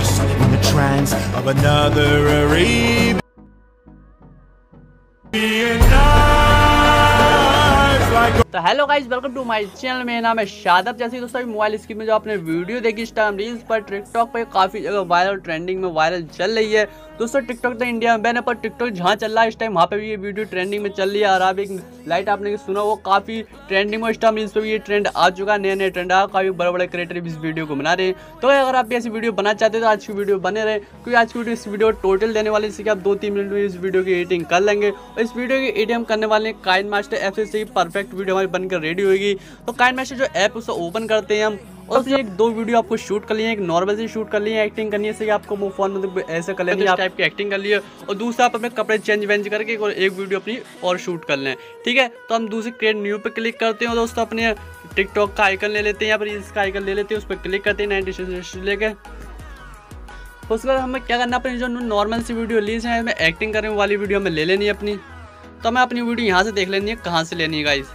lost in the trance of another Arabian night. Like तो hello guys welcome to my channel मेरा नाम है शादब जैसे दोस्तों मोबाइल स्क्रीन में जो आपने वीडियो देखी इस टाइम रील्स पर टिकटॉक पर काफ़ी जगह वायरल ट्रेंडिंग में वायरल चल रही है। दोस्तों टिकटॉक तो इंडिया में बैन पर टिकटॉक जहाँ चल रहा है, इस टाइम वहाँ पे भी ये वीडियो ट्रेंडिंग में चल रही है। और आप एक लाइट आपने सुना, वो काफ़ी ट्रेंडिंग में इस टाइम रील्स पर भी ये ट्रेंड आ चुका है नए नए ट्रेंड आ, काफ़ी बड़े बड़े क्रिएटर भी इस वीडियो को बना रहे हैं। तो अगर आप ऐसी वीडियो बना चाहते हैं तो आज की वीडियो बने रहे, क्योंकि आज की वीडियो इस वीडियो टोटल देने वाले इससे कि आप दो तीन मिनट में इस वीडियो की एडिटिंग कर लेंगे। और इस वीडियो की एडिटिंग करने वाले काइन मास्टर ऐप से परफेक्ट वीडियो हमारी बनकर रेडी होगी तो काइन मास्टर जो ऐप उसे ओपन करते हैं हम और फिर एक दो वीडियो आपको शूट कर लिए एक नॉर्मल से शूट कर लिए एक्टिंग करनी है आपको वो फ़ोन मतलब ऐसे कर लेंगे। टाइप की एक्टिंग कर लिए और दूसरा आप अपने कपड़े चेंज वेंज करके और एक वीडियो अपनी और शूट कर लें। ठीक है? तो हम दूसरे क्रिएट न्यू पे क्लिक करते हैं और दोस्तों अपने टिकटॉक का आइकन ले लेते हैं या फिर इसका आइकन ले लेते हैं उस पर क्लिक करते हैं नाइनटी लेके। उसके बाद हमें क्या करना अपनी जो नॉर्मल सी वीडियो ली है हमें एक्टिंग करने वाली वीडियो हमें ले लेनी है अपनी। तो हमें अपनी वीडियो यहाँ से देख लेनी है कहाँ से लेनी है गाइस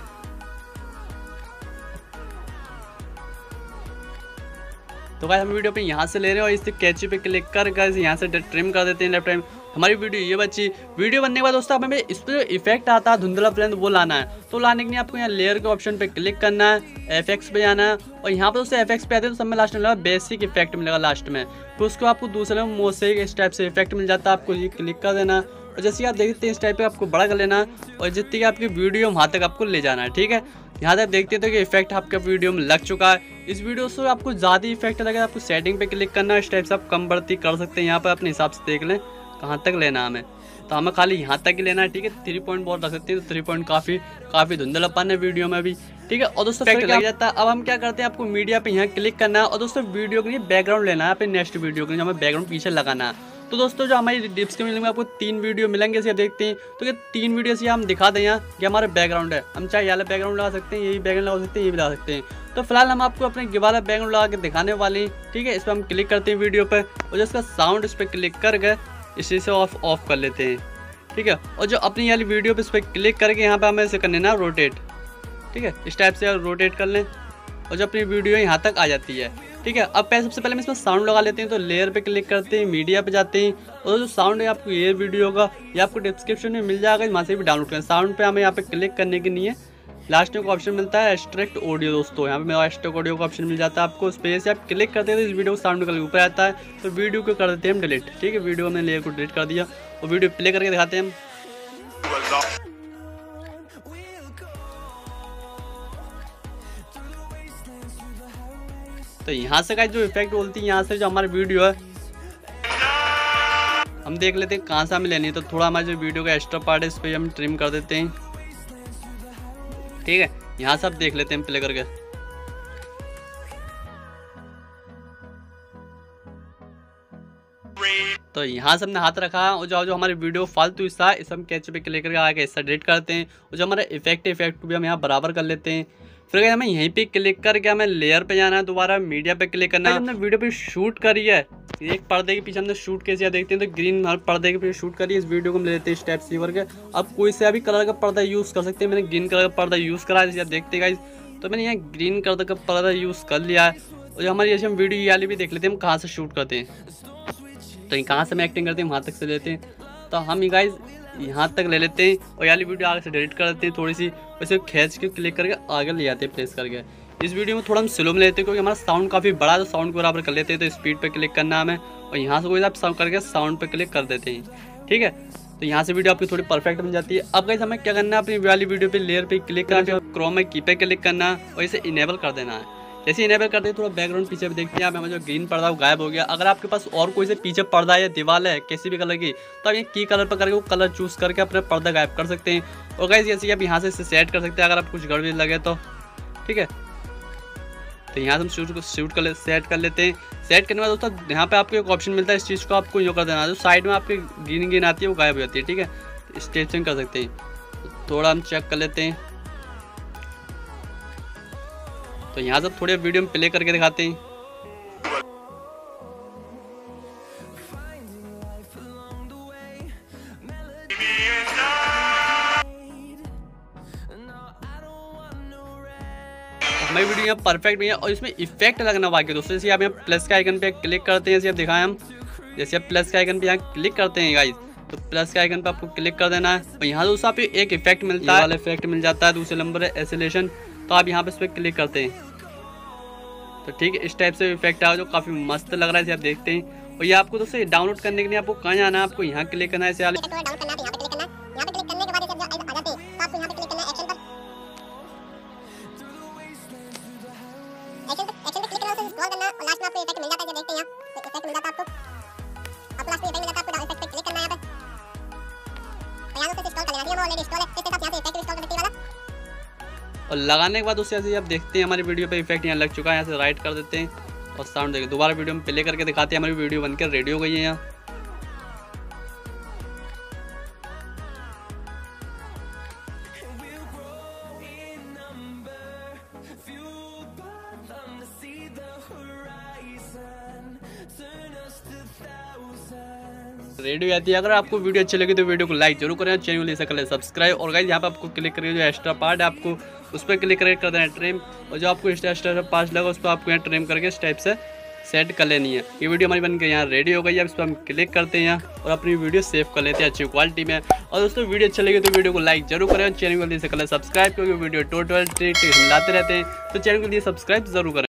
तो गाइस हम वीडियो पे यहाँ से ले रहे हैं और इस कैची पे क्लिक कर गाइस यहाँ से ट्रिम कर देते हैं लेफ़्ट टाइम हमारी वीडियो ये बची। वीडियो बनने के बाद दोस्तों, हमें इस पर इफ़ेक्ट आता है, धुंधला प्लेन वो लाना है। तो लाने के लिए आपको यहाँ लेयर के ऑप्शन पे क्लिक करना है एफएक्स पे जाना है। और यहाँ पर दोस्तों एफएक्स पे आते हैं तो सब में लास्ट में लगा बेसिक इफ़ेक्ट मिलेगा लास्ट में। फिर उसको आपको दूसरे मोसे इस टाइप से इफ़ेक्ट मिल जाता है, आपको ये क्लिक कर देना। और जैसे आप देखते हैं इस टाइप पे आपको बड़ा कर लेना और जितनी आपकी वीडियो वहाँ तक आपको ले जाना है ठीक है? यहाँ तक देखते तो कि इफ़ेक्ट आपके वीडियो में लग चुका है। इस वीडियो से आपको ज़्यादा इफ़ेक्ट लगे आपको सेटिंग पे क्लिक करना है इस टाइप से आप कम बढ़ती कर सकते हैं। यहाँ पर अपने हिसाब से देख लें कहाँ तक लेना है हमें। तो हमें खाली यहाँ तक ही लेना है ठीक है? थ्री पॉइंट बहुत रख सकते हैं तो थ्री पॉइंट काफ़ी काफ़ी धुंधलापन है वीडियो में भी ठीक है? और दोस्तों लग जाता है? अब हम क्या करते हैं आपको मीडिया पे यहाँ क्लिक करना है और दोस्तों वीडियो के लिए बैकग्राउंड लेना है। अपने नेक्स्ट वीडियो के लिए हमें बैकग्राउंड पीछे लगाना है। तो दोस्तों, जो हमारी डिस्क्रिप्शन मिलेंगे आपको तीन वीडियो मिलेंगे, इसे देखते हैं। तो ये तीन वीडियो से हम दिखा दें यहाँ, कि हमारा बैकग्राउंड है। हम चाहे यहाँ बैकग्राउंड लगा सकते हैं यही बैकग्राउंड लगा सकते हैं, ये भी लगा सकते हैं। तो फ़िलहाल हम आपको अपने वाला बैकग्राउंड लगा के दिखाने वाले हैं, ठीक है? इस पर हम क्लिक करते हैं वीडियो पर, और जिसका साउंड इस पर क्लिक करके इसी से ऑफ़ ऑफ़ कर लेते हैं, ठीक है? और जो अपनी वाली वीडियो पर इस पर क्लिक करके यहाँ पर हमें इसे करने ना रोटेट ठीक है? इस टाइप से रोटेट कर लें, और जो अपनी वीडियो यहाँ तक आ जाती है। ठीक है, अब पहले सबसे पहले हम इसमें साउंड लगा लेते हैं तो लेयर पे क्लिक करते हैं मीडिया पे जाते हैं, और जो साउंड है, आपको ये वीडियो का ये आपको डिस्क्रिप्शन में मिल जाएगा, वहाँ से भी डाउनलोड करें। साउंड पे हमें यहाँ पे क्लिक करने के लिए लास्ट में को ऑप्शन मिलता है एक्सट्रैक्ट ऑडियो दोस्तों। यहाँ पे मेरा एक्सट्रैक्ट ऑडियो का ऑप्शन मिल जाता है आपको उस पर से आप क्लिक करते हैं तो इस वीडियो को साउंड निकल ऊपर आता है तो वीडियो को कर देते हैं हम डिलीट ठीक है वीडियो हमने लेयर को डिलीट कर दिया, और वीडियो प्ले करके दिखाते हैं हम। तो यहाँ से का जो इफ़ेक्ट बोलती है, यहाँ से जो हमारी वीडियो है, हम देख लेते हैं कहाँ से हमें लेनी है। तो थोड़ा हमारे जो वीडियो का एक्स्ट्रा पार्ट है, इस पर हम ट्रिम कर देते हैं। ठीक है, यहाँ से आप देख लेते हैं प्ले करके। तो यहाँ से हमने हाथ रखा, और जो जो हमारे वीडियो फालतू हिस्सा इस हम कैच पे क्लिक करके आगे हिस्सा डिलीट करते हैं। और जो हमारा इफ़ेक्ट इफ़ेक्ट भी हम यहाँ बराबर कर लेते हैं। फिर अगर हमें यहीं पे क्लिक करके हमें लेयर पे जाना है दोबारा मीडिया पे क्लिक करना है। हमने वीडियो पे शूट करी है। एक पर्दे के पीछे हमने शूट कैसे देखते हैं तो ग्रीन हर पर्दे के पीछे शूट करी। इस वीडियो को हम ले लेते हैं स्टेप सी करके अब कोई से अभी कलर का पर्दा यूज़ कर सकते हैं। मैंने ग्रीन कलर का पर्दा यूज़ करा है जैसे आप देखते गाइज़ तो मैंने यहाँ ग्रीन कलर का पर्दा यूज़ कर लिया है। और हमारी जैसे हम वीडियो वाली भी देख लेते हैं हम कहाँ से शूट करते हैं। तो कहाँ से हम एक्टिंग करते हैं वहाँ तक से लेते हैं। तो हम गाइज़ यहाँ तक ले लेते हैं और याली वीडियो आगे से डिलीट कर देते हैं थोड़ी सी वैसे खींच के क्लिक करके आगे ले जाते हैं प्लेस करके। इस वीडियो में थोड़ा हम स्लो में लेते हैं, क्योंकि हमारा साउंड काफ़ी बड़ा है तो साउंड को बराबर कर लेते हैं तो स्पीड पर क्लिक करना हमें। और यहाँ से कोई आप साउंड करके साउंड पर क्लिक कर देते हैं, ठीक है? तो यहाँ से वीडियो आपकी थोड़ी परफेक्ट बन जाती है। अब गई हमें क्या करना है, अपनी वाली वीडियो पे लेयर पे क्लिक करना क्रोम में की पे क्लिक करना और इसे इनेबल कर देना है। जैसे इनेबल करते हैं, थोड़ा बैकग्राउंड पीछे भी देखते हैं। आप जो ग्रीन पर्दा वो गायब हो गया। अगर आपके पास और कोई से पीछे पर्दा या दीवार है, किसी भी कलर की तो आप ये की कलर पर करके वो कलर चूज़ करके अपने पर्दा गायब कर सकते हैं। और गाइज़ जैसे कि आप यहाँ से इसे सेट कर सकते हैं, अगर आप कुछ गड़बड़ी लगे तो। ठीक है? तो यहाँ से हम शूट को शूट कर ले सेट कर लेते हैं। सेट करने के बाद दोस्तों, यहाँ पे आपको एक ऑप्शन मिलता है, इस चीज़ को आपको यूँ कर देना। जो साइड में आपकी ग्रीन ग्रीन आती है, वो गायब हो जाती है। ठीक है? स्टेचिंग कर सकते हैं। थोड़ा हम चेक कर लेते हैं। तो यहाँ से थोड़े वीडियो में प्ले करके दिखाते हैं। हमारी वीडियो यहाँ परफेक्ट भी है और इसमें इफ़ेक्ट लगना बाकी दोस्तों, जैसे आप यहाँ प्लस का आइकन पे क्लिक करते हैं, जैसे आप दिखाएँ हम, जैसे आप प्लस के आइकन पे यहाँ क्लिक करते हैं गाइज़ तो प्लस के आइकन पे आपको क्लिक कर देना है। और यहाँ दोस्तों आप एक इफ़ेक्ट मिलता है। इफ़ेक्ट मिल जाता है, दूसरे नंबर है एसोलेशन तो आप यहाँ पे इस पर क्लिक करते हैं। तो ठीक है, इस टाइप से इफ़ेक्ट आया जो काफ़ी मस्त लग रहा है आप देखते हैं। और ये आपको दोस्तों डाउनलोड करने के लिए आपको कहाँ जाना है, आपको यहाँ क्लिक करना है, इसे और लगाने के बाद उसे ऐसे आप देखते हैं, हमारी वीडियो पर इफ़ेक्ट यहाँ लग चुका है, यहाँ से राइट कर देते हैं और साउंड देखिए दोबारा वीडियो में प्ले करके दिखाते हैं, हमारी वीडियो बनकर रेडी हो गई है यहाँ। रेडियो आती है। अगर आपको वीडियो अच्छी लगी तो वीडियो को लाइक ज़रूर करें चैनल ले सकते सब्सक्राइब। और गाइज़ यहाँ पर आपको क्लिक करें जो एक्स्ट्रा पार्ट है आपको, उस पर क्लिक करके कर देना ट्रिम और जो आपको एक्स्ट्रा एक्स्ट्रा पार्ट लगा, उस पर आपको यहाँ ट्रिम करके इस टाइप से सेट कर लेनी है। ये वीडियो हमारी बनकर यहाँ रेडी हो गई है। इस पर हम क्लिक करते हैं और अपनी वीडियो सेव कर लेते हैं अच्छी क्वालिटी में। और दोस्तों, वीडियो अच्छा लगे तो वीडियो को लाइक ज़रूर करें चैनल को जल्दी से करें सब्सक्राइब, क्योंकि वीडियो टोटल ट्रिक हम लाते रहते हैं। तो चैनल को लिए सब्सक्राइब ज़रूर करें।